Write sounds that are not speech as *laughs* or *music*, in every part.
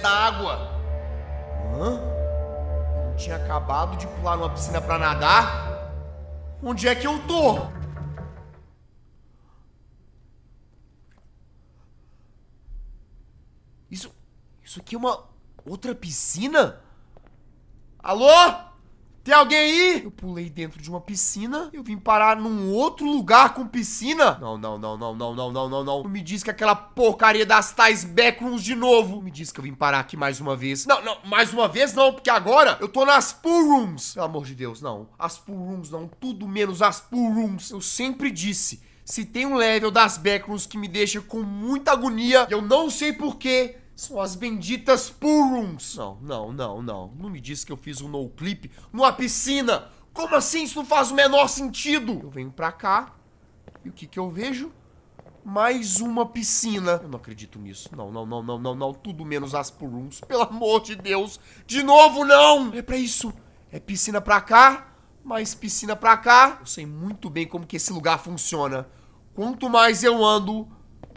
da água. Hã? Eu tinha acabado de pular numa piscina pra nadar? Onde é que eu tô? Isso. Isso aqui é uma outra piscina? Alô? Tem alguém aí? Eu pulei dentro de uma piscina, eu vim parar num outro lugar com piscina. Não, não, não, não, não, não, não, não, não. Não me diz que aquela porcaria das tais backrooms de novo. Não me diz que eu vim parar aqui mais uma vez. Não, não, mais uma vez não, porque agora eu tô nas pool rooms. Pelo amor de Deus, não. As pool rooms não, tudo menos as pool rooms. Eu sempre disse, se tem um level das backrooms que me deixa com muita agonia, eu não sei porquê, são as benditas rooms. Não, não, não, não. Não me diz que eu fiz um no clip numa piscina. Como assim? Isso não faz o menor sentido. Eu venho pra cá e o que que eu vejo? Mais uma piscina. Eu não acredito nisso. Não, não, não, não, não, não. Tudo menos as rooms. Pelo amor de Deus. De novo, não. É pra isso. É piscina pra cá, mais piscina pra cá. Eu sei muito bem como que esse lugar funciona. Quanto mais eu ando,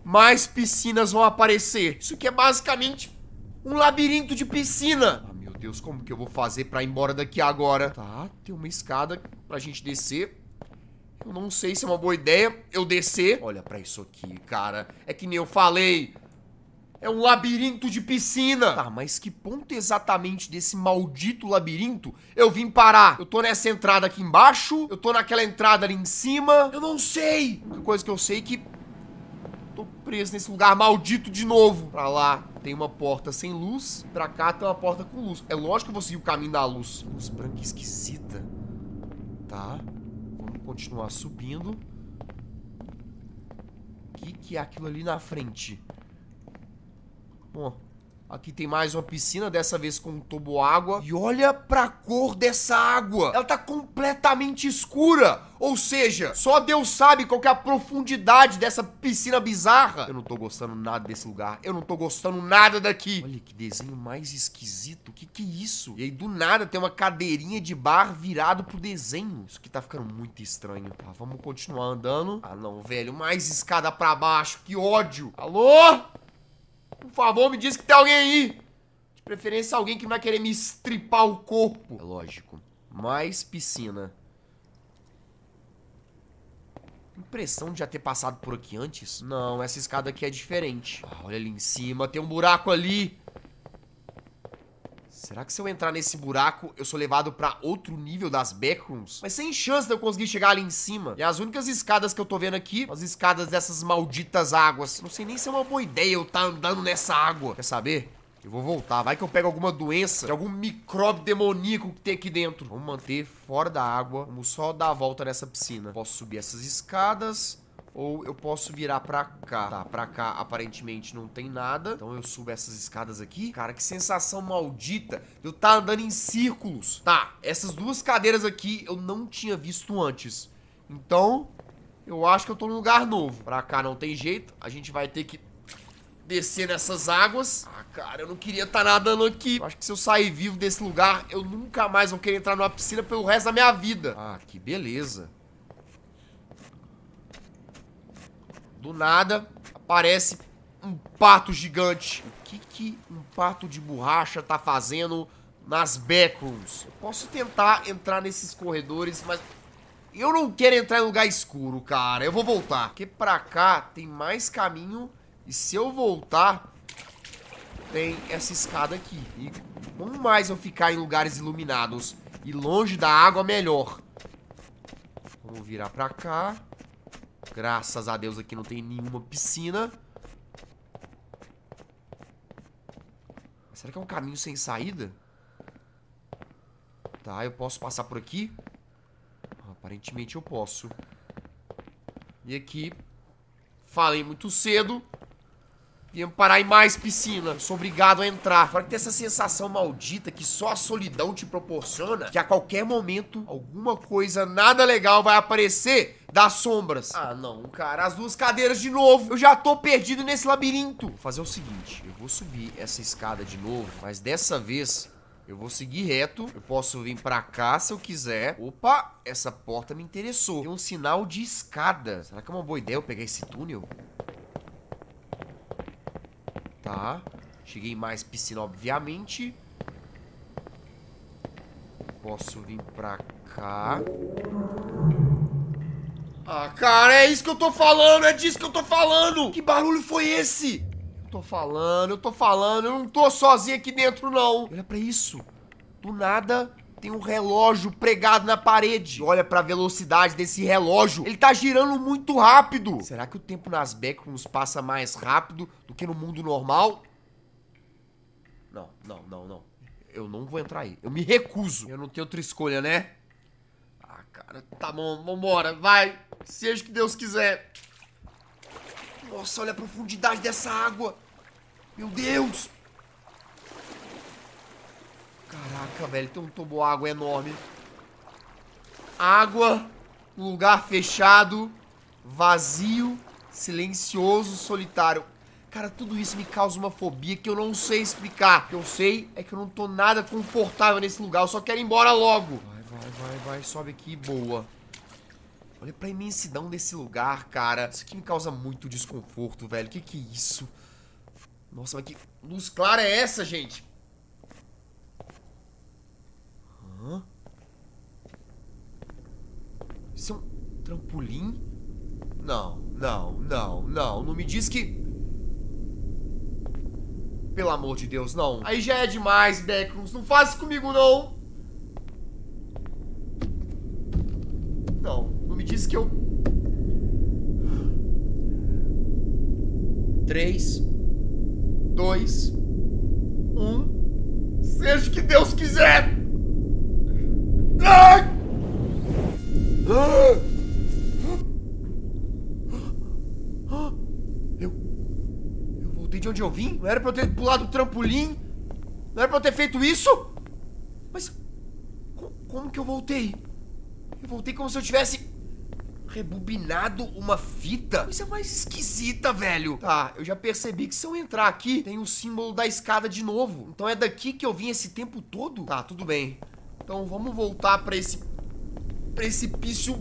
mais piscinas vão aparecer. Isso aqui é basicamente um labirinto de piscina. Ah, meu Deus, como que eu vou fazer pra ir embora daqui agora? Tá, tem uma escada pra gente descer. Eu não sei se é uma boa ideia eu descer. Olha pra isso aqui, cara. É que nem eu falei. É um labirinto de piscina. Tá, mas que ponto exatamente desse maldito labirinto eu vim parar? Eu tô nessa entrada aqui embaixo? Eu tô naquela entrada ali em cima? Eu não sei. A única coisa que eu sei é que Tô preso nesse lugar maldito de novo. Pra lá tem uma porta sem luz. Pra cá tem uma porta com luz. É lógico que eu vou seguir o caminho da luz. Luz branca esquisita. Tá. Vamos continuar subindo. O que, que é aquilo ali na frente? Bom, Aqui tem mais uma piscina, dessa vez com um tubo água. E olha pra cor dessa água. Ela tá completamente escura. Ou seja, só Deus sabe qual é a profundidade dessa piscina bizarra. Eu não tô gostando nada desse lugar. Eu não tô gostando nada daqui. Olha que desenho mais esquisito. O que que é isso? E aí, do nada, tem uma cadeirinha de bar virado pro desenho. Isso aqui tá ficando muito estranho. Tá, vamos continuar andando. Ah, não, velho. Mais escada pra baixo. Que ódio. Alô? Por favor, me diz que tem alguém aí. De preferência, alguém que não vai querer me estripar o corpo. É lógico. Mais piscina. Impressão de já ter passado por aqui antes? Não, essa escada aqui é diferente. Ah, olha ali em cima, tem um buraco ali. Será que se eu entrar nesse buraco, eu sou levado pra outro nível das backrooms? Mas sem chance de eu conseguir chegar ali em cima. E as únicas escadas que eu tô vendo aqui, as escadas dessas malditas águas. Não sei nem se é uma boa ideia eu estar tá andando nessa água. Quer saber? Eu vou voltar. Vai que eu pego alguma doença algum micróbio demoníaco que tem aqui dentro. Vamos manter fora da água. Vamos só dar a volta nessa piscina. Posso subir essas escadas. Ou eu posso virar pra cá. Tá, pra cá aparentemente não tem nada. Então eu subo essas escadas aqui. Cara, que sensação maldita. Eu tá andando em círculos. Tá, essas duas cadeiras aqui eu não tinha visto antes. Então, eu acho que eu tô num lugar novo. Pra cá não tem jeito. A gente vai ter que descer nessas águas. Ah, cara, eu não queria estar tá nadando aqui. Eu acho que se eu sair vivo desse lugar, eu nunca mais vou querer entrar numa piscina pelo resto da minha vida. Ah, que beleza. Do nada, aparece um pato gigante. O que, que um pato de borracha tá fazendo nas backrooms? Eu posso tentar entrar nesses corredores, mas... Eu não quero entrar em lugar escuro, cara. Eu vou voltar. Porque pra cá tem mais caminho. E se eu voltar, tem essa escada aqui. E quanto mais eu ficar em lugares iluminados e longe da água, melhor. Vamos virar pra cá. Graças a Deus aqui não tem nenhuma piscina. Será que é um caminho sem saída? Tá, eu posso passar por aqui? Aparentemente eu posso. E aqui, falei muito cedo. Viemos parar em mais piscina. Sou obrigado a entrar. Fora que tem essa sensação maldita que só a solidão te proporciona. Que a qualquer momento, alguma coisa nada legal vai aparecer das sombras. Ah, não, cara. As duas cadeiras de novo. Eu já tô perdido nesse labirinto. Vou fazer o seguinte. Eu vou subir essa escada de novo. Mas dessa vez... Eu vou seguir reto, eu posso vir pra cá se eu quiser. Opa, essa porta me interessou. Tem um sinal de escada. Será que é uma boa ideia eu pegar esse túnel? Tá. Cheguei mais piscina, obviamente. Posso vir pra cá. Ah, cara, é isso que eu tô falando, é disso que eu tô falando. Que barulho foi esse? Eu tô falando, eu tô falando, eu não tô sozinho aqui dentro, não. Olha pra isso. Do nada, tem um relógio pregado na parede. Olha pra velocidade desse relógio. Ele tá girando muito rápido. Será que o tempo nas backrooms passa mais rápido do que no mundo normal? Não, não, não, não. Eu não vou entrar aí. Eu me recuso. Eu não tenho outra escolha, né? Ah, cara, tá bom, vambora, vai. Seja o que Deus quiser. Nossa, olha a profundidade dessa água. Meu Deus. Caraca, velho, tem um toboágua enorme. Água, um lugar fechado, vazio, silencioso, solitário. Cara, tudo isso me causa uma fobia que eu não sei explicar. O que eu sei é que eu não tô nada confortável nesse lugar. Eu só quero ir embora logo. Vai, vai, vai, vai. Sobe aqui. Boa. Olha pra imensidão desse lugar, cara. Isso aqui me causa muito desconforto, velho. O que que é isso? Nossa, mas que luz clara é essa, gente? Hã? Isso é um trampolim? Não, não, não, não. Não me diz que... Pelo amor de Deus, não. Aí já é demais, Backrooms. Não faz isso comigo, não. Não, não me diz que eu... Três, dois, um... Seja o que Deus quiser! Ai! Ah! de onde eu vim? Não era pra eu ter pulado o trampolim? Não era pra eu ter feito isso? Mas como que eu voltei? Eu voltei como se eu tivesse rebobinado uma fita? Coisa mais esquisita, velho. Tá, eu já percebi que se eu entrar aqui, tem o símbolo da escada de novo. Então é daqui que eu vim esse tempo todo? Tá, tudo bem. Então vamos voltar pra esse precipício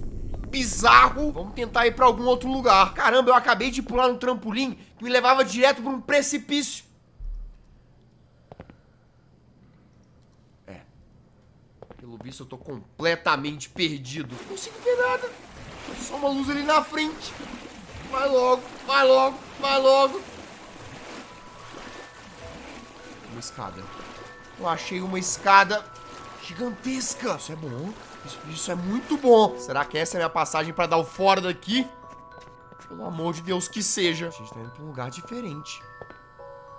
bizarro. Vamos tentar ir pra algum outro lugar. Caramba, eu acabei de pular no trampolim que me levava direto pra um precipício. É. Pelo visto eu tô completamente perdido. Não consigo ver nada. Só uma luz ali na frente. Vai logo, vai logo, vai logo. Uma escada. Eu achei uma escada gigantesca. Isso é bom. Isso, isso, é muito bom. Será que essa é a minha passagem pra dar o fora daqui? Pelo amor de Deus que seja. A gente tá indo pra um lugar diferente.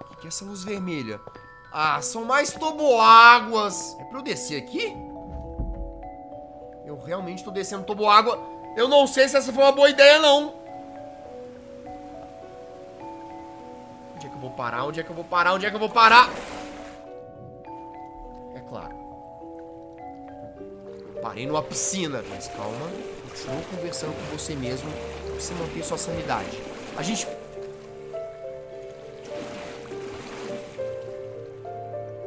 O que, que é essa luz vermelha? Ah, são mais toboáguas. É pra eu descer aqui? Eu realmente tô descendo toboágua. Eu não sei se essa foi uma boa ideia, não. Onde é que eu vou parar? Onde é que eu vou parar? Onde é que eu vou parar? Parei numa piscina. Mas calma, continua conversando com você mesmo pra você manter sua sanidade. A gente...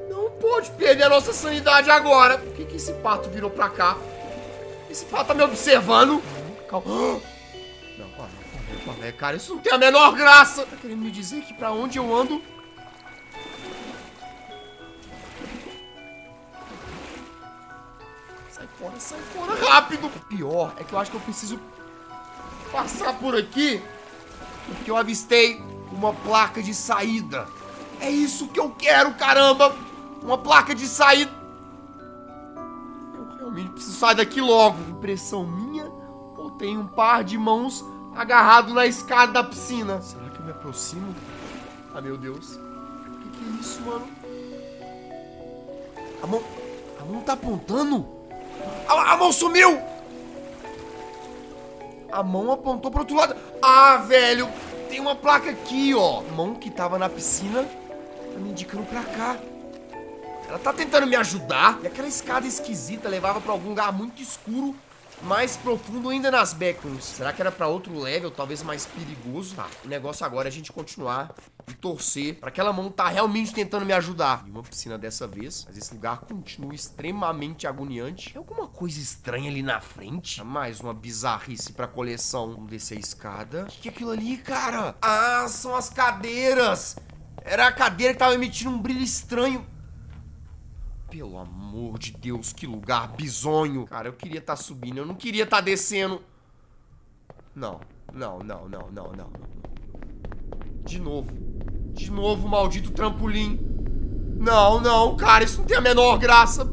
Não pode perder a nossa sanidade agora. Por que, que esse pato virou pra cá? Esse pato tá me observando. Calma. *gasps* Não. Cara, isso não tem a menor graça. Tá querendo me dizer que pra onde eu ando fora, sai fora rápido. O pior é que eu acho que eu preciso passar por aqui porque eu avistei uma placa de saída. É isso que eu quero, caramba! Uma placa de saída. Eu realmente preciso sair daqui logo. Impressão minha ou tem um par de mãos agarrado na escada da piscina? Será que eu me aproximo? Ah, meu Deus. O que, que é isso, mano? A mão... A mão tá apontando? A, a mão sumiu! A mão apontou pro outro lado. Ah, velho! Tem uma placa aqui, ó. Mão que tava na piscina tá me indicando pra cá. Ela tá tentando me ajudar. E aquela escada esquisita levava pra algum lugar muito escuro mais profundo ainda nas backrooms. Será que era pra outro level, talvez mais perigoso? Tá, o negócio agora é a gente continuar e torcer pra aquela mão tá realmente tentando me ajudar. E uma piscina dessa vez, mas esse lugar continua extremamente agoniante. Tem alguma coisa estranha ali na frente? Mais uma bizarrice pra coleção. Vamos descer a escada. O que, que é aquilo ali, cara? Ah, são as cadeiras. Era a cadeira que tava emitindo um brilho estranho. Pelo amor de Deus, que lugar bizonho. Cara, eu queria estar tá subindo, eu não queria estar tá descendo. Não, não, não, não, não, não. De novo. De novo, maldito trampolim. Não, não, cara, isso não tem a menor graça.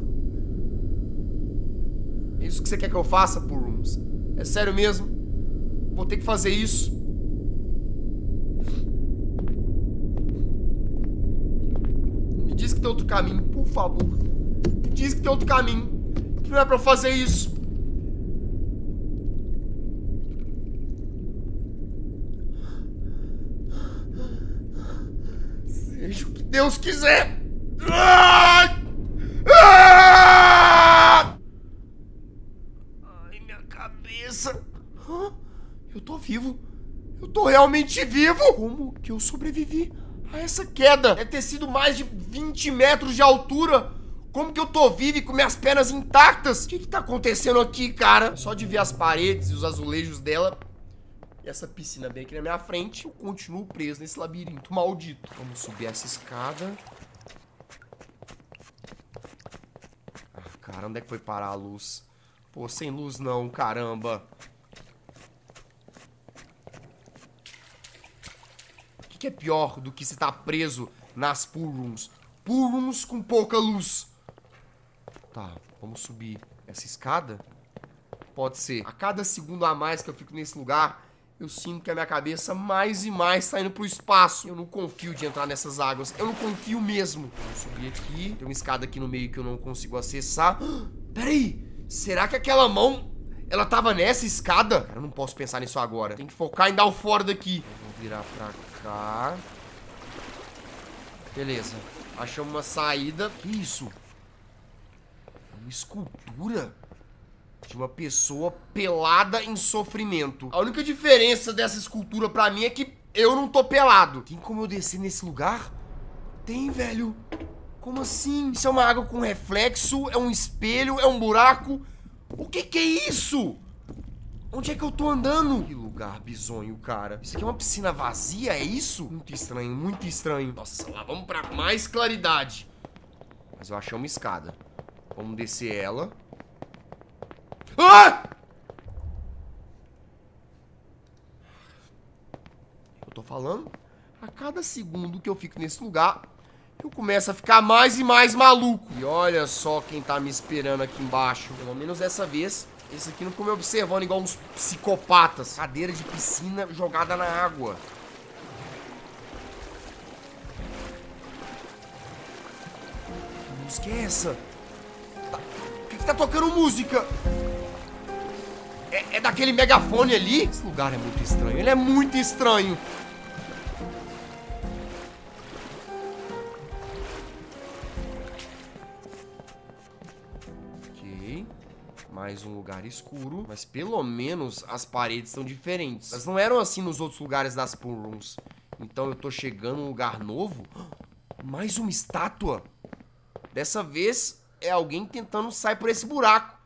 É isso que você quer que eu faça, Purums? É sério mesmo? Vou ter que fazer isso. Me diz que tem outro caminho, por favor. Me diz que tem outro caminho. Que não é pra fazer isso. Seja o que Deus quiser. Ai! minha cabeça. Eu tô vivo. Eu tô realmente vivo. Como que eu sobrevivi essa queda? Deve ter sido mais de 20 metros de altura. Como que eu tô vivo e com minhas pernas intactas? O que que tá acontecendo aqui, cara? Só de ver as paredes e os azulejos dela e essa piscina bem aqui na minha frente, eu continuo preso nesse labirinto maldito. Vamos subir essa escada. Cara, onde é que foi parar a luz? Pô, sem luz não, caramba. Que, é pior do que se tá preso nas pool rooms? Pool rooms com pouca luz. Tá, vamos subir essa escada? Pode ser. A cada segundo a mais que eu fico nesse lugar, eu sinto que a minha cabeça mais e mais está indo pro espaço. Eu não confio de entrar nessas águas. Eu não confio mesmo. Vou subir aqui. Tem uma escada aqui no meio que eu não consigo acessar. *gasps* Peraí. Será que aquela mão... Ela tava nessa escada? Cara, eu não posso pensar nisso agora. Tem que focar em dar o fora daqui. Vou virar pra cá. Beleza. Achamos uma saída. Que isso? Uma escultura? de uma pessoa pelada em sofrimento. A única diferença dessa escultura pra mim é que eu não tô pelado. Tem como eu descer nesse lugar? Tem, velho. Como assim? Isso é uma água com reflexo? É um espelho? É um buraco? O que que é isso? Onde é que eu tô andando? Que lugar bizonho, cara. Isso aqui é uma piscina vazia, é isso? Muito estranho, muito estranho. Nossa, lá vamos pra mais claridade. Mas eu achei uma escada. Vamos descer ela. Ah! Eu tô falando, a cada segundo que eu fico nesse lugar, eu começo a ficar mais e mais maluco. E olha só quem tá me esperando aqui embaixo. Pelo menos dessa vez, esse aqui não ficou me observando igual uns psicopatas. Cadeira de piscina jogada na água. Que música é essa? Por que, que tá tocando música? É, é daquele megafone ali? Esse lugar é muito estranho. Ele é muito estranho. Mais um lugar escuro. Mas pelo menos as paredes são diferentes. Elas não eram assim nos outros lugares das pool rooms. Então eu tô chegando num lugar novo. *gasps* Mais uma estátua. Dessa vez é alguém tentando sair por esse buraco.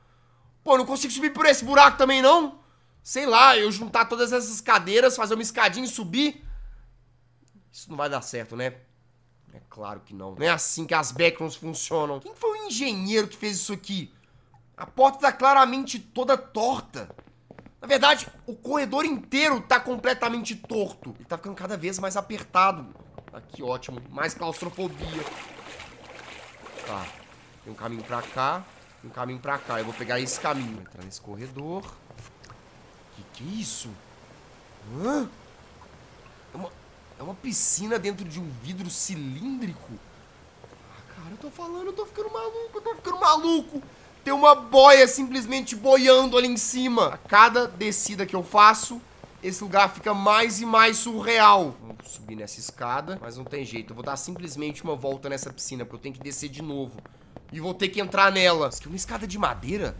Pô, não consigo subir por esse buraco também, não? Sei lá, eu juntar todas essas cadeiras, fazer uma escadinha e subir. Isso não vai dar certo, né? É claro que não. Não é assim que as backrooms funcionam. Quem foi o engenheiro que fez isso aqui? A porta tá claramente toda torta. Na verdade, o corredor inteiro tá completamente torto. Ele tá ficando cada vez mais apertado. Aqui, ótimo. Mais claustrofobia. Tá. Tem um caminho pra cá um caminho pra cá. Eu vou pegar esse caminho. Entrar nesse corredor. Que que é isso? Hã? É uma, é uma piscina dentro de um vidro cilíndrico? Ah, cara, eu tô falando, eu tô ficando maluco, eu tô ficando maluco. Tem uma boia simplesmente boiando ali em cima. A cada descida que eu faço, esse lugar fica mais e mais surreal. Vamos subir nessa escada, mas não tem jeito. Eu vou dar simplesmente uma volta nessa piscina, porque eu tenho que descer de novo. E vou ter que entrar nela. Isso aqui é uma escada de madeira?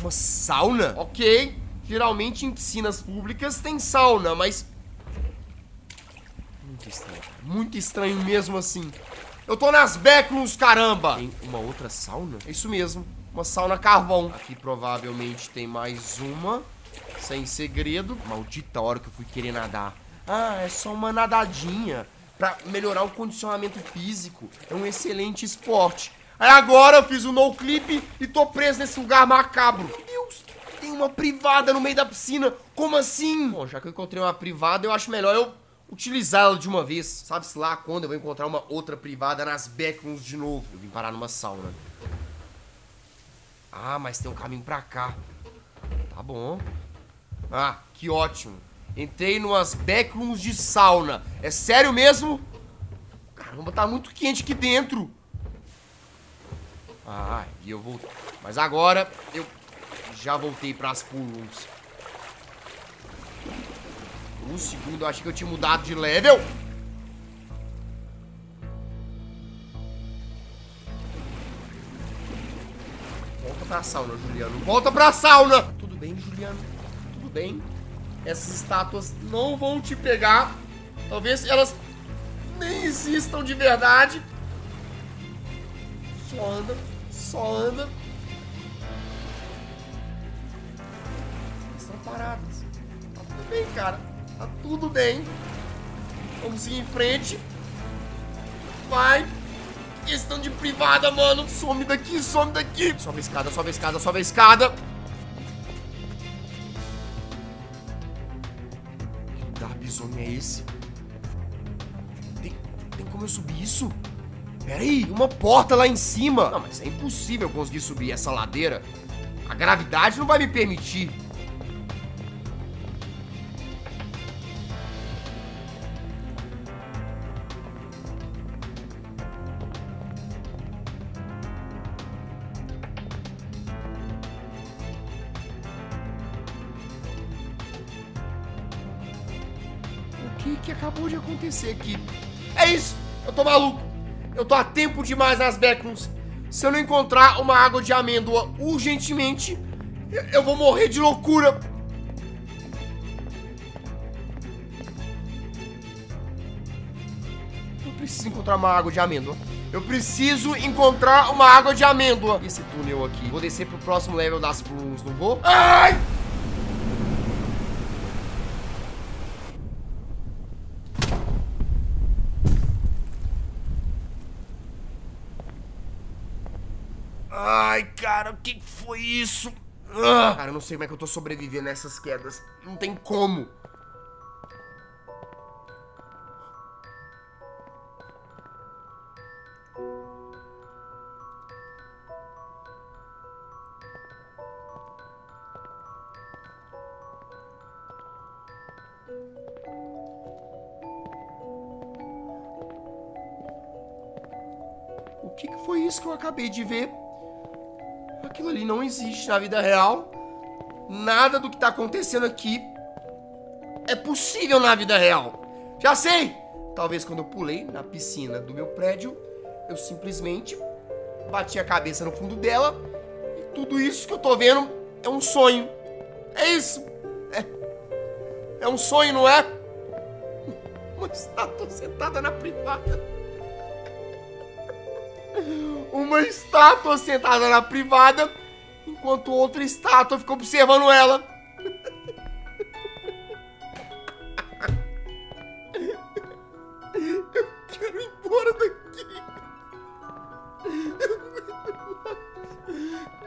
Uma sauna? Ok. Geralmente em piscinas públicas tem sauna, mas... Muito estranho. Muito estranho mesmo assim. Eu tô nas backrooms, caramba! Tem uma outra sauna? É isso mesmo. Uma sauna carvão. Aqui provavelmente tem mais uma. Sem segredo. Maldita hora que eu fui querer nadar. Ah, é só uma nadadinha. pra melhorar o condicionamento físico. É um excelente esporte. Aí agora eu fiz um no clip e tô preso nesse lugar macabro. Meu Deus, tem uma privada no meio da piscina. Como assim? Bom, já que eu encontrei uma privada, eu acho melhor eu utilizá-la de uma vez. Sabe-se lá quando eu vou encontrar uma outra privada nas backrooms de novo. Eu vim parar numa sauna. Ah, mas tem um caminho pra cá. Tá bom. Ah, que ótimo. Entrei numas backrooms de sauna. É sério mesmo? Caramba, tá muito quente aqui dentro. Ah, e eu voltei. Mas agora eu já voltei pras pool rooms. Um segundo, eu achei que eu tinha mudado de level. Volta pra sauna, Juliano. Volta pra sauna! Tudo bem, Juliano? Tudo bem? Essas estátuas não vão te pegar. Talvez elas nem existam de verdade. Só anda, só anda. Estão paradas. Tá tudo bem, cara. Tudo bem. Vamos seguir em frente. Vai. Questão de privada, mano. Some daqui, some daqui. Sobe a escada, sobe a escada, sobe a escada. Que lugar bizonho é esse? Tem, tem como eu subir isso? Pera aí, uma porta lá em cima. Não, mas é impossível conseguir subir essa ladeira. A gravidade não vai me permitir. Que que acabou de acontecer aqui? É isso! Eu tô maluco! Eu tô a tempo demais nas backrooms. Se eu não encontrar uma água de amêndoa urgentemente, eu- vou morrer de loucura. Eu preciso encontrar uma água de amêndoa. Eu preciso encontrar uma água de amêndoa. Esse túnel aqui? Vou descer pro próximo level das plumes, não vou? Ai! Ai, cara, o que foi isso? Ah, cara, eu não sei como é que eu tô sobrevivendo nessas quedas. Não tem como. O que que foi isso que eu acabei de ver? Aquilo ali não existe na vida real. Nada do que tá acontecendo aqui é possível na vida real. Já sei! Talvez quando eu pulei na piscina do meu prédio, eu simplesmente bati a cabeça no fundo dela e tudo isso que eu tô vendo é um sonho. É isso! É, é um sonho, não é? Uma estátua sentada na privada. Uma estátua sentada na privada, enquanto outra estátua fica observando ela. Eu quero ir embora daqui.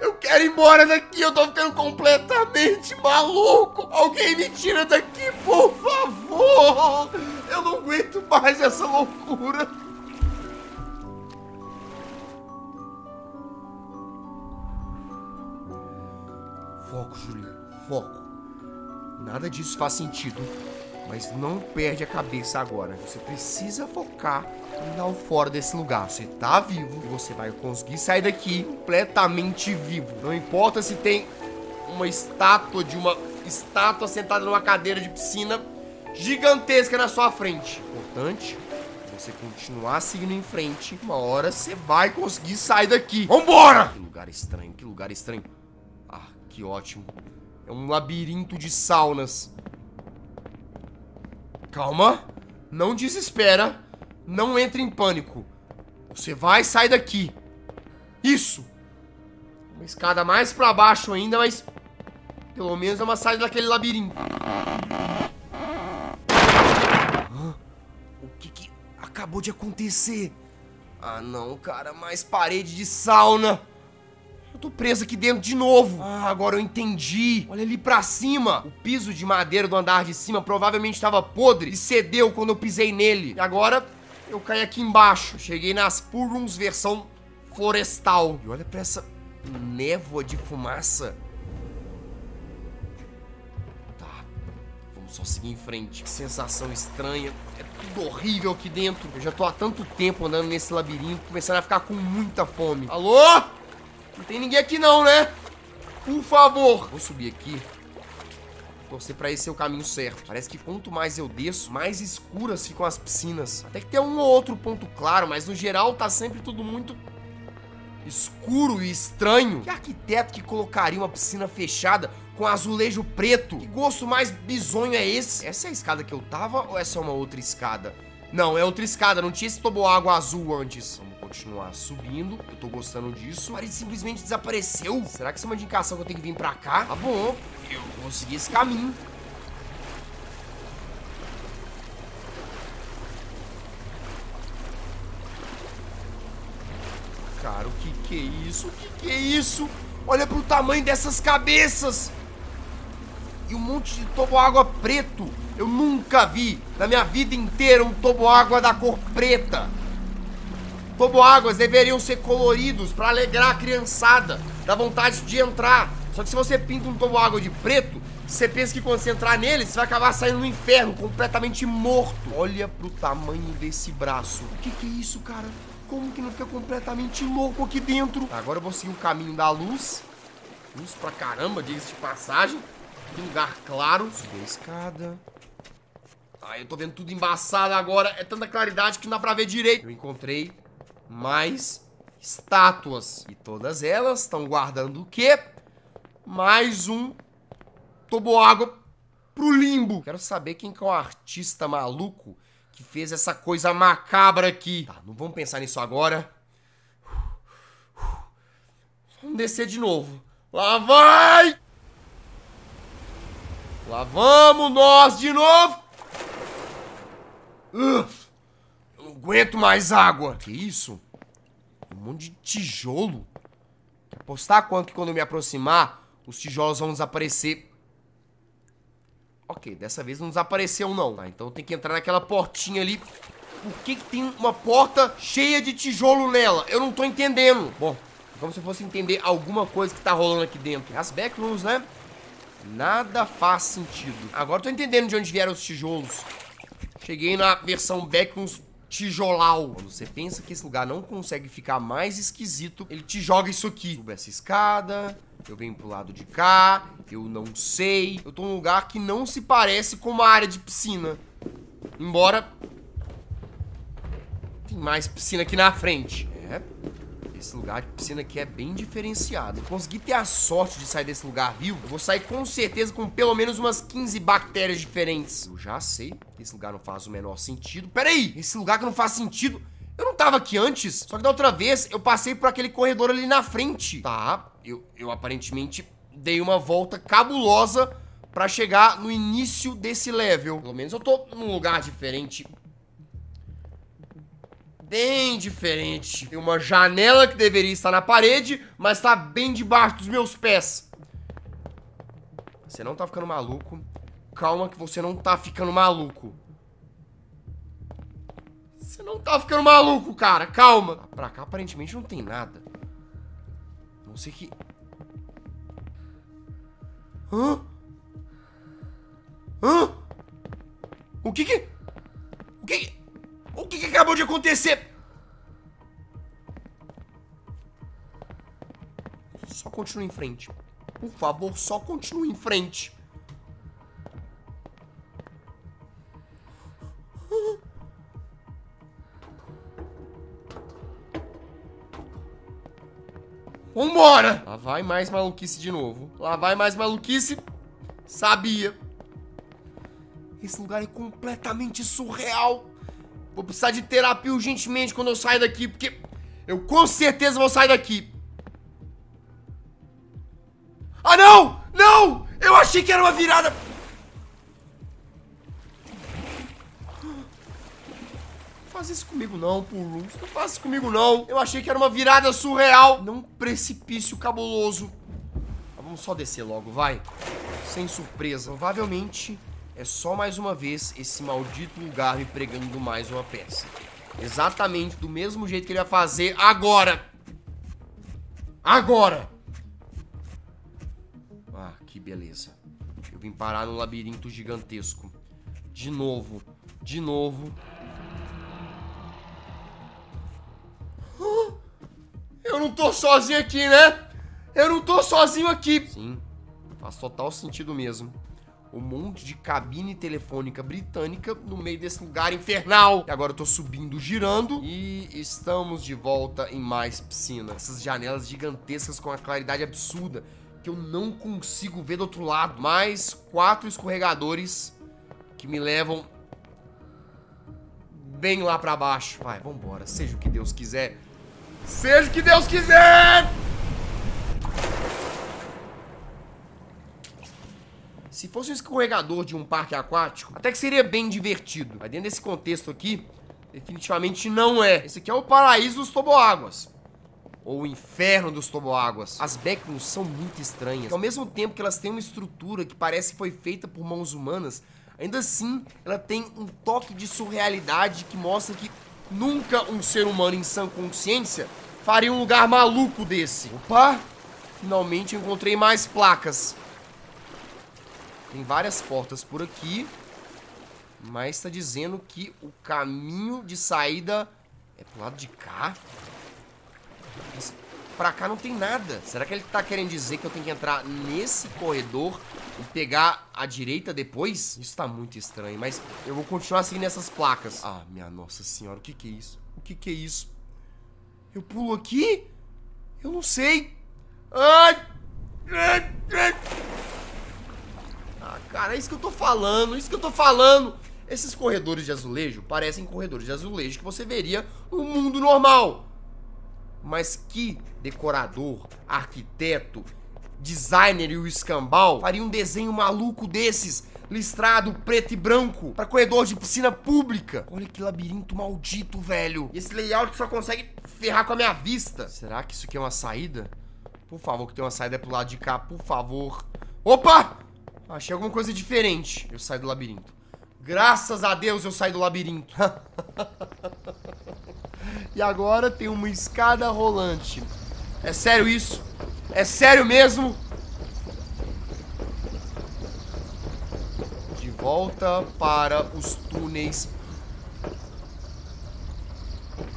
Eu quero ir embora daqui, eu tô ficando completamente maluco. Alguém me tira daqui, por favor. Eu não aguento mais essa loucura. Foco, Juliano, foco. Nada disso faz sentido. Mas não perde a cabeça agora. Você precisa focar em dar o fora desse lugar. Você tá vivo e você vai conseguir sair daqui completamente vivo. Não importa se tem uma estátua de uma estátua sentada numa cadeira de piscina gigantesca na sua frente. Importante você continuar seguindo em frente. Uma hora você vai conseguir sair daqui. Vambora! Que lugar estranho, que lugar estranho. Que ótimo. É um labirinto de saunas. Calma. Não desespera. Não entre em pânico. Você vai sair daqui. Isso. Uma escada mais pra baixo ainda, mas... Pelo menos é uma saída daquele labirinto. Hã? O que que acabou de acontecer? Ah, não, cara, mais parede de sauna. Eu tô preso aqui dentro de novo. Ah, agora eu entendi. Olha ali pra cima. O piso de madeira do andar de cima provavelmente estava podre e cedeu quando eu pisei nele. E agora eu caí aqui embaixo. Cheguei nas Purums versão florestal. E olha pra essa névoa de fumaça. Tá. Vamos só seguir em frente. Que sensação estranha. É tudo horrível aqui dentro. Eu já tô há tanto tempo andando nesse labirinto, começando a ficar com muita fome. Alô? Não tem ninguém aqui não, né? Por favor. Vou subir aqui. Torcer pra esse ser o caminho certo. Parece que quanto mais eu desço, mais escuras ficam as piscinas. Até que tem um ou outro ponto claro, mas no geral tá sempre tudo muito escuro e estranho. Que arquiteto que colocaria uma piscina fechada com azulejo preto? Que gosto mais bizonho é esse? Essa é a escada que eu tava ou essa é uma outra escada? Não, é outra escada, não tinha esse toboágua azul antes. Continuar subindo, eu tô gostando disso. A parede simplesmente desapareceu. Será que isso é uma indicação que eu tenho que vir pra cá? Tá bom, eu vou seguir esse caminho. Cara, o que que é isso? O que que é isso? Olha pro tamanho dessas cabeças! E um monte de toboágua preto. Eu nunca vi na minha vida inteira um toboágua da cor preta. Toboáguas deveriam ser coloridos para alegrar a criançada, dar vontade de entrar. Só que se você pinta um toboágua de preto, você pensa que quando você entrar nele, você vai acabar saindo no inferno, completamente morto. Olha pro tamanho desse braço. O que que é isso, cara? Como que não fica completamente louco aqui dentro? Agora eu vou seguir o caminho da luz. Luz pra caramba, diga-se de passagem. Que lugar claro. Subir a escada. Ai, eu tô vendo tudo embaçado agora. É tanta claridade que não dá pra ver direito. Eu encontrei mais estátuas. E todas elas estão guardando o quê? Mais um toboágua pro limbo. Quero saber quem que é o artista maluco que fez essa coisa macabra aqui. Tá, não vamos pensar nisso agora. Vamos descer de novo. Lá vai! Lá vamos nós de novo! não aguento mais água. Que isso? Um monte de tijolo. Quer apostar quanto que quando eu me aproximar, os tijolos vão desaparecer Ok, dessa vez não desapareceu não. Tá, então tem que entrar naquela portinha ali. Por que, que tem uma porta cheia de tijolo nela? Eu não tô entendendo. Bom, como se eu fosse entender alguma coisa que tá rolando aqui dentro. As backrooms, né? Nada faz sentido. Agora eu tô entendendo de onde vieram os tijolos. Cheguei na versão backrooms tijolal. Quando você pensa que esse lugar não consegue ficar mais esquisito, ele te joga isso aqui. Suba essa escada, eu venho pro lado de cá, eu não sei. Eu tô num lugar que não se parece com uma área de piscina. Embora... Tem mais piscina aqui na frente. É, esse lugar de piscina aqui é bem diferenciado. Consegui ter a sorte de sair desse lugar vivo. Eu vou sair com certeza com pelo menos umas 15 bactérias diferentes. Eu já sei que esse lugar não faz o menor sentido. Pera aí, esse lugar que não faz sentido... Eu não tava aqui antes, só que da outra vez eu passei por aquele corredor ali na frente. Tá, eu, eu aparentemente dei uma volta cabulosa pra chegar no início desse level. Pelo menos eu tô num lugar diferente. Bem diferente. Tem uma janela que deveria estar na parede, mas tá bem debaixo dos meus pés. Você não tá ficando maluco. Calma que você não tá ficando maluco. Você não tá ficando maluco, cara. Calma. Pra cá, aparentemente, não tem nada. Não sei que... Hã? Hã? O que que... O que O que que acabou de acontecer? Só continue em frente. Por favor, só continue em frente. Vambora! Lá vai mais maluquice de novo. Lá vai mais maluquice. Sabia. Esse lugar é completamente surreal. Vou precisar de terapia urgentemente quando eu sair daqui, porque eu com certeza vou sair daqui. Ah, não! Não! Eu achei que era uma virada... faz isso comigo não, Purus. Não faz isso comigo não. Eu achei que era uma virada surreal. Não precipício cabuloso. Mas vamos só descer logo, vai. Sem surpresa. Provavelmente é só mais uma vez esse maldito lugar me pregando mais uma peça. Exatamente do mesmo jeito que ele vai fazer agora. Agora! Ah, que beleza. Eu vim parar num labirinto gigantesco. De novo. De novo. Eu não tô sozinho aqui, né? Eu não tô sozinho aqui. Sim, faz total sentido mesmo. Um monte de cabine telefônica britânica no meio desse lugar infernal. E agora eu tô subindo, girando. E estamos de volta em mais piscina. Essas janelas gigantescas com uma claridade absurda que eu não consigo ver do outro lado. Mais quatro escorregadores que me levam bem lá pra baixo. Vai, vambora. Seja o que Deus quiser. Seja o que Deus quiser! Se fosse um escorregador de um parque aquático, até que seria bem divertido. Mas dentro desse contexto aqui, definitivamente não é. Esse aqui é o paraíso dos toboáguas. Ou o inferno dos toboáguas. As backrooms são muito estranhas. Ao mesmo tempo que elas têm uma estrutura que parece que foi feita por mãos humanas, ainda assim, ela tem um toque de surrealidade que mostra que nunca um ser humano em sã consciência faria um lugar maluco desse. Opa! Finalmente encontrei mais placas. Tem várias portas por aqui. Mas está dizendo que o caminho de saída é pro lado de cá. Mas pra cá não tem nada. Será que ele tá querendo dizer que eu tenho que entrar nesse corredor e pegar a direita depois? Isso tá muito estranho, mas eu vou continuar seguindo essas placas. Ah, minha nossa senhora, o que que é isso? O que que é isso? Eu pulo aqui? Eu não sei. Ai! Ah, cara, é isso que eu tô falando, é isso que eu tô falando. Esses corredores de azulejo parecem corredores de azulejo que você veria no mundo normal. Mas que decorador, arquiteto, designer e o escambau faria um desenho maluco desses, listrado, preto e branco, pra corredor de piscina pública? Olha que labirinto maldito, velho. E esse layout só consegue ferrar com a minha vista. Será que isso aqui é uma saída? Por favor, que tem uma saída pro lado de cá, por favor. Opa! Achei alguma coisa diferente. Eu saio do labirinto. Graças a Deus eu saí do labirinto. *laughs* e agora tem uma escada rolante. É sério isso? É sério mesmo? De volta para os túneis.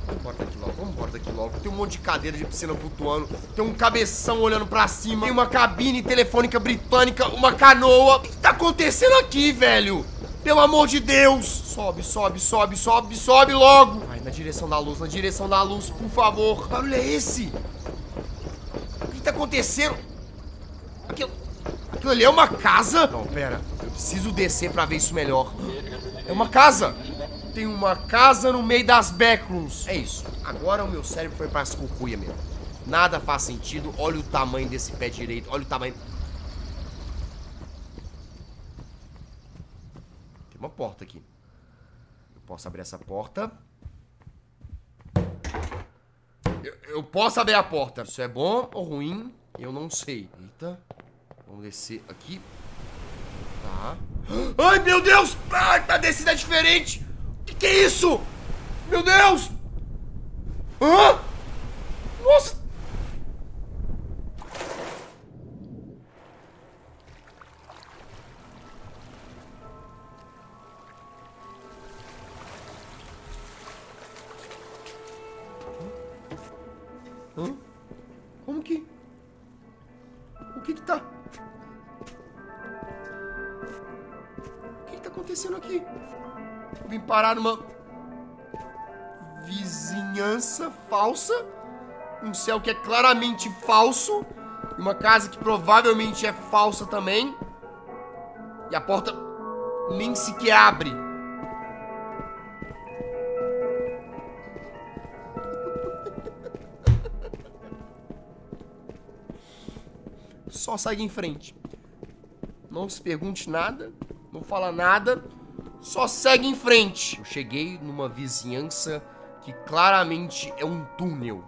Vamos embora daqui logo, vamos embora daqui logo. Tem um monte de cadeira de piscina flutuando. Tem um cabeção olhando pra cima. Tem uma cabine telefônica britânica, uma canoa. O que tá acontecendo aqui, velho? Pelo amor de Deus! Sobe, sobe, sobe, sobe, sobe logo! Ai, na direção da luz, na direção da luz, por favor. Que barulho é esse? O que tá acontecendo? Aquilo... Aquilo ali é uma casa? Não, pera. Eu preciso descer pra ver isso melhor. É uma casa! Tem uma casa no meio das backrooms. É isso. Agora o meu cérebro foi pra cucuia mesmo. Nada faz sentido. Olha o tamanho desse pé direito. Olha o tamanho... uma porta aqui. Eu posso abrir essa porta. Eu, eu, posso abrir a porta. Isso é bom ou ruim? Eu não sei. Eita. Vamos descer aqui. Tá. Ai, meu Deus! Ai, a descida é diferente! Que, que é isso? Meu Deus! Hã? Nossa! Hã? Como que... O que que tá... O que que tá acontecendo aqui? Vim parar numa... Vizinhança falsa? Um céu que é claramente falso. Uma casa que provavelmente é falsa também. E a porta nem sequer abre. só segue em frente. Não se pergunte nada, não fala nada, só segue em frente. Eu cheguei numa vizinhança que claramente é um túnel.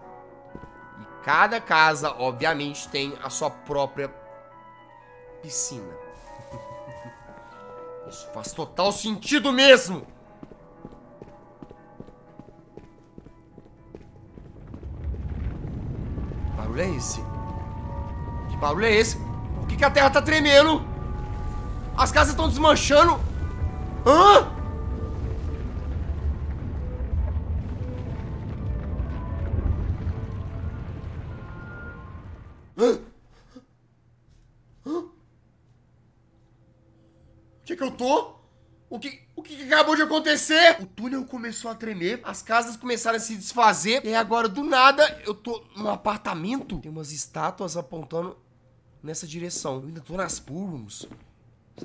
E cada casa, obviamente, tem a sua própria piscina. *laughs* Isso faz total sentido mesmo. Que barulho é esse? Que barulho é esse? Por que, que a terra tá tremendo? As casas estão desmanchando. Hã? O que que eu tô? O que, o que acabou de acontecer? O túnel começou a tremer, as casas começaram a se desfazer, e agora, do nada, eu tô num apartamento. Tem umas estátuas apontando nessa direção. Eu ainda tô nas purums.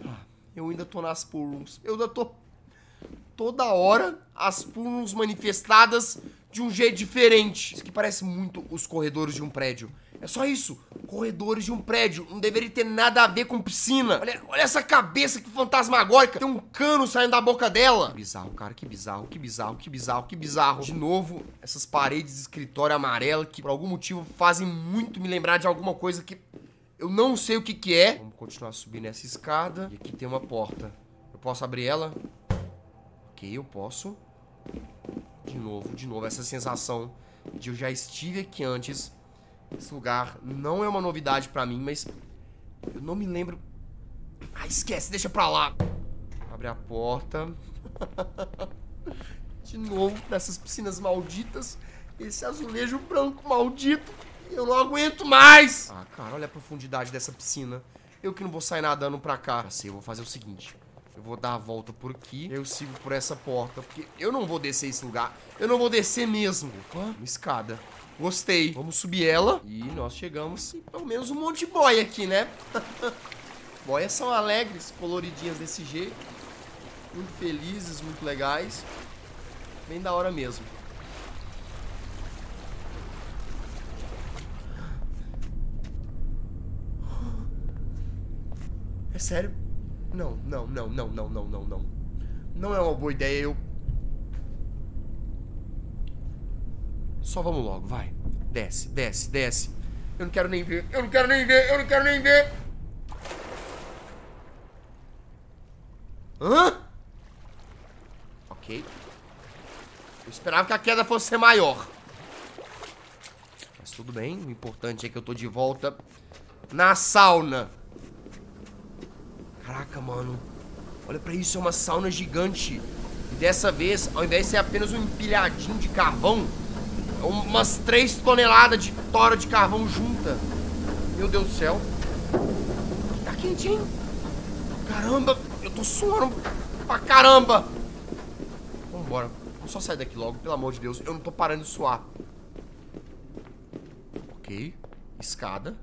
Ah, eu ainda tô nas purums. Eu ainda tô toda hora as purums manifestadas de um jeito diferente. Isso que parece muito os corredores de um prédio. É só isso. Corredores de um prédio. Não deveria ter nada a ver com piscina. Olha, olha essa cabeça que fantasmagórica. Tem um cano saindo da boca dela. Que bizarro, cara. Que bizarro, que bizarro, que bizarro, que bizarro. De novo, essas paredes de escritório amarela que por algum motivo fazem muito me lembrar de alguma coisa que eu não sei o que que é. Vamos continuar subindo essa escada. E aqui tem uma porta. Eu posso abrir ela? Ok, eu posso. De novo, de novo, essa sensação de eu já estive aqui antes esse lugar não é uma novidade pra mim, mas eu não me lembro. Ah, esquece, deixa pra lá. Abre a porta. *laughs* De novo, nessas piscinas malditas. Esse azulejo branco maldito. Eu não aguento mais. Ah, cara, olha a profundidade dessa piscina. Eu que não vou sair nadando pra cá. Já sei, eu vou fazer o seguinte. Eu vou dar a volta por aqui. Eu sigo por essa porta. Porque eu não vou descer esse lugar. Eu não vou descer mesmo. Opa, uma escada. Gostei. Vamos subir ela. E nós chegamos. E pelo menos um monte de boia aqui, né? *laughs* Boias são alegres, coloridinhas desse jeito. Muito felizes, muito legais. Bem da hora mesmo. É sério? Não, não, não, não, não, não, não, não. Não é uma boa ideia eu Só vamos logo, vai. Desce, desce, desce. Eu não quero nem ver, eu não quero nem ver, eu não quero nem ver. Hã? Ok. Eu esperava que a queda fosse maior. Mas tudo bem, o importante é que eu tô de volta na sauna. Caraca, mano. Olha pra isso, é uma sauna gigante. E dessa vez, ao invés de ser apenas um empilhadinho de carvão, umas 3 toneladas de tora de carvão junta. Meu Deus do céu. Tá quentinho. Caramba, eu tô suando pra caramba. Vambora. Vamos só sair daqui logo, pelo amor de Deus. Eu não tô parando de suar. Ok. Escada.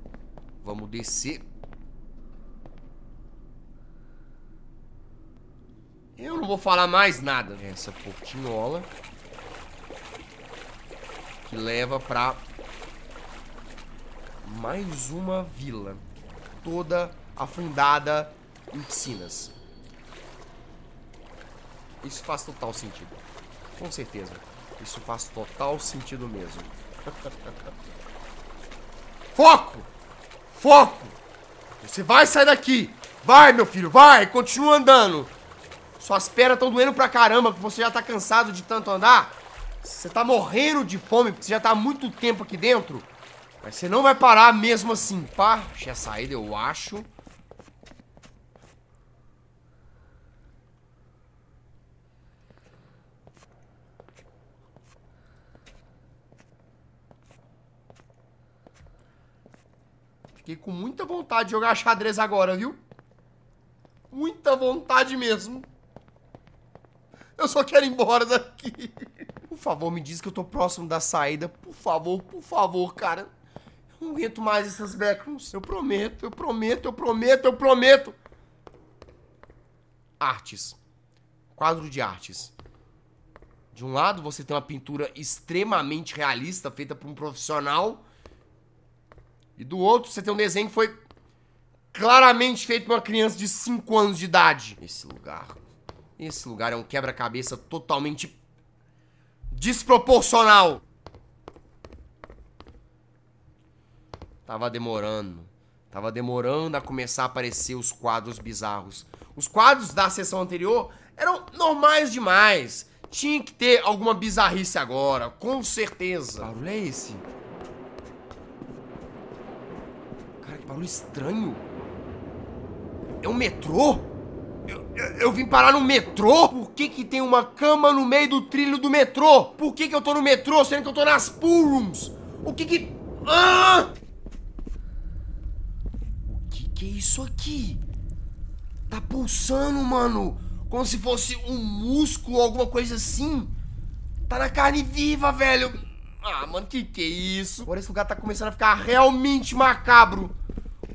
Vamos descer. Eu não vou falar mais nada. Essa portinhola que leva pra mais uma vila, toda afundada em piscinas. Isso faz total sentido. Com certeza. Isso faz total sentido mesmo. *laughs* Foco! Foco! Você vai sair daqui! Vai, meu filho, vai! Continua andando! Suas pernas estão doendo pra caramba, que você já tá cansado de tanto andar. Você tá morrendo de fome porque você já tá há muito tempo aqui dentro. Mas você não vai parar mesmo assim. Pá, achei a saída, eu acho. Fiquei com muita vontade de jogar xadrez agora, viu? Muita vontade mesmo. Eu só quero ir embora daqui. Por favor, me diz que eu tô próximo da saída. Por favor, por favor, cara. Eu não aguento mais essas backrooms. Eu prometo, eu prometo, eu prometo, eu prometo. Artes. Quadro de artes. De um lado, você tem uma pintura extremamente realista, feita por um profissional. E do outro, você tem um desenho que foi claramente feito por uma criança de 5 anos de idade. Esse lugar Esse lugar é um quebra-cabeça totalmente desproporcional. Tava demorando. Tava demorando a começar a aparecer os quadros bizarros. Os quadros da sessão anterior eram normais demais. Tinha que ter alguma bizarrice agora, com certeza. Que barulho é esse? Cara, que barulho estranho. É um metrô? Eu, eu, eu, vim parar no metrô? Por que que tem uma cama no meio do trilho do metrô? Por que que eu tô no metrô, sendo que eu tô nas pool rooms? O que que... Ah! O que que é isso aqui? Tá pulsando, mano. Como se fosse um músculo ou alguma coisa assim. Tá na carne viva, velho. Ah, mano, que que é isso? Agora esse lugar tá começando a ficar realmente macabro.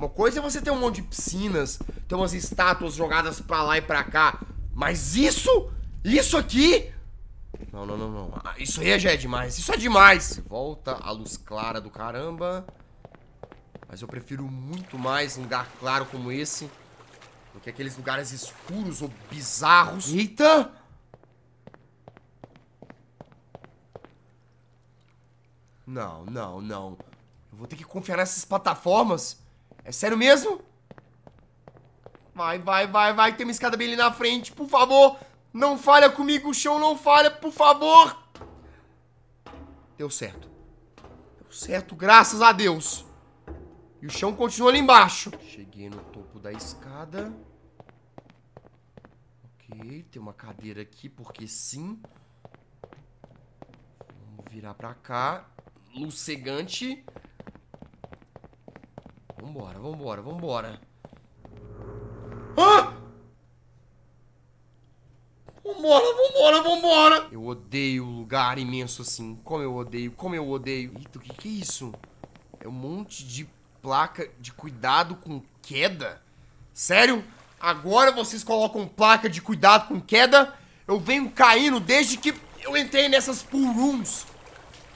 Uma coisa é você ter um monte de piscinas, ter umas estátuas jogadas pra lá e pra cá. Mas isso? Isso aqui? Não, não, não, não. Ah, isso aí já é demais. Isso é demais. Volta a luz clara do caramba. Mas eu prefiro muito mais um lugar claro como esse do que aqueles lugares escuros ou bizarros. Eita! Não, não, não. Eu vou ter que confiar nessas plataformas. É sério mesmo? Vai, vai, vai, vai. Tem uma escada bem ali na frente, por favor. Não falha comigo, o chão não falha, por favor. Deu certo. Deu certo, graças a Deus. E o chão continua ali embaixo. Cheguei no topo da escada. Ok, tem uma cadeira aqui, porque sim. Vamos virar pra cá. Luz cegante. Vambora, vambora, vambora. Ah! Vambora, vambora, vambora! Eu odeio lugar imenso assim. Como eu odeio, como eu odeio. Eita, o que, que é isso? É um monte de placa de cuidado com queda? Sério? Agora vocês colocam placa de cuidado com queda? Eu venho caindo desde que eu entrei nessas pool rooms.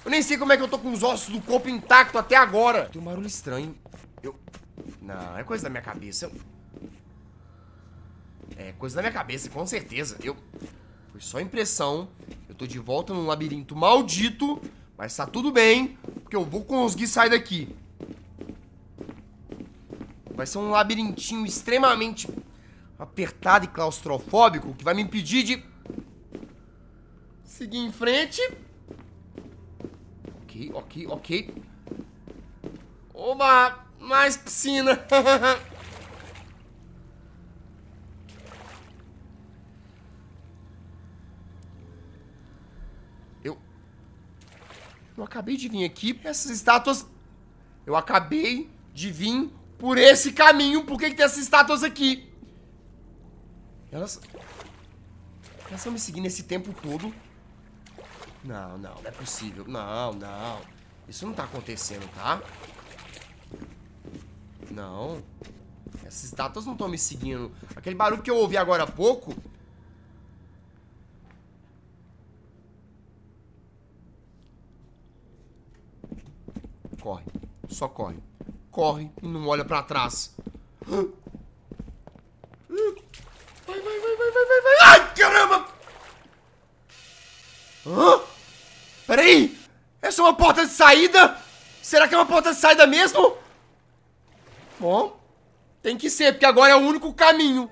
Eu nem sei como é que eu tô com os ossos do corpo intacto até agora. Tem um barulho estranho. Eu... Não, é coisa da minha cabeça. É coisa da minha cabeça, com certeza. Eu... Foi só impressão. Eu tô de volta num labirinto maldito. Mas tá tudo bem, porque eu vou conseguir sair daqui. Vai ser um labirintinho extremamente apertado e claustrofóbico que vai me impedir de seguir em frente. Ok, ok, ok. Oba! Mais piscina! *laughs* eu... Eu acabei de vir aqui. Essas estátuas... Eu acabei de vir por esse caminho. Por que, que tem essas estátuas aqui? Elas... Elas estão me seguindo esse tempo todo. Não, não, não é possível. Não, não. Isso não tá acontecendo, tá? Não. Essas estátuas não estão me seguindo. Aquele barulho que eu ouvi agora há pouco... Corre. Só corre. Corre e não olha pra trás. Vai, vai, vai, vai, vai, vai, vai. Ai, caramba! Hã? Peraí! Essa é uma porta de saída? Será que é uma porta de saída mesmo? Bom, tem que ser, porque agora é o único caminho.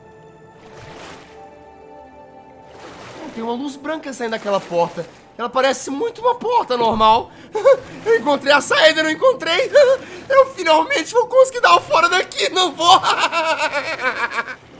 Tem uma luz branca saindo daquela porta. Ela parece muito uma porta normal. *laughs* Eu encontrei a saída, não encontrei. *laughs* Eu finalmente vou conseguir dar o fora daqui, não vou. *laughs*